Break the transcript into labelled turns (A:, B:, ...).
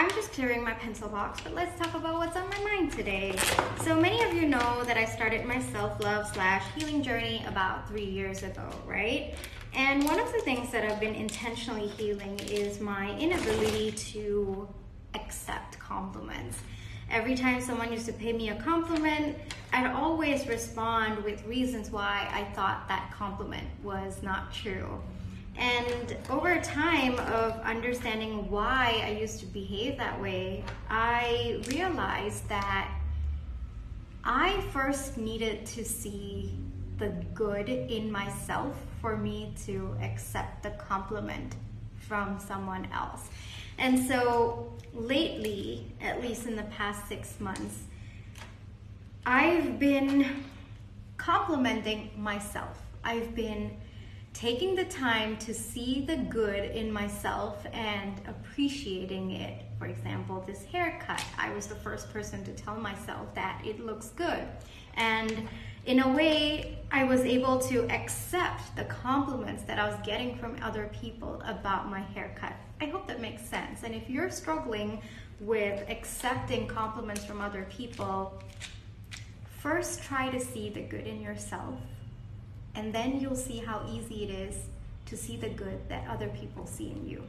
A: I'm just clearing my pencil box, but let's talk about what's on my mind today. So many of you know that I started my self-love slash healing journey about three years ago, right? And one of the things that I've been intentionally healing is my inability to accept compliments. Every time someone used to pay me a compliment, I'd always respond with reasons why I thought that compliment was not true. And over time of understanding why I used to behave that way, I realized that I first needed to see the good in myself for me to accept the compliment from someone else. And so lately, at least in the past six months, I've been complimenting myself. I've been taking the time to see the good in myself and appreciating it. For example, this haircut, I was the first person to tell myself that it looks good. And in a way, I was able to accept the compliments that I was getting from other people about my haircut. I hope that makes sense. And if you're struggling with accepting compliments from other people, first try to see the good in yourself and then you'll see how easy it is to see the good that other people see in you.